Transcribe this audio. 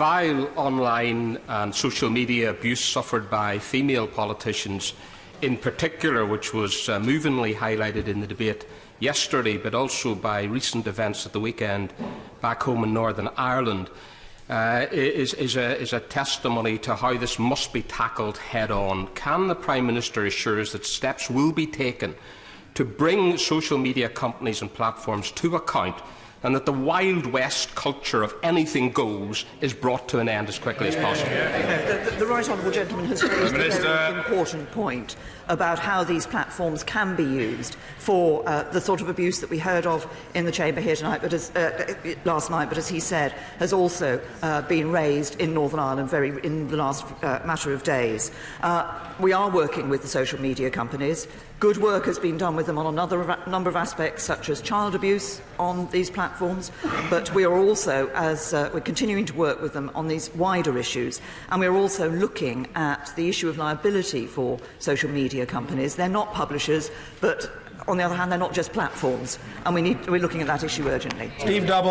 vile online and social media abuse suffered by female politicians in particular, which was uh, movingly highlighted in the debate yesterday, but also by recent events at the weekend back home in Northern Ireland, uh, is, is, a, is a testimony to how this must be tackled head on. Can the Prime Minister assure us that steps will be taken to bring social media companies and platforms to account and that the Wild West culture of anything goes is brought to an end as quickly as possible. The, the, the right honourable gentleman has raised a very important point about how these platforms can be used for uh, the sort of abuse that we heard of in the chamber here tonight, but as, uh, last night, but as he said, has also uh, been raised in Northern Ireland very in the last uh, matter of days. Uh, we are working with the social media companies. Good work has been done with them on another number of aspects, such as child abuse on these platforms, but we are also, as uh, we're continuing to work with them on these wider issues, and we're also looking at the issue of liability for social media companies. They're not publishers, but on the other hand, they're not just platforms, and we need, we're looking at that issue urgently. Steve Double.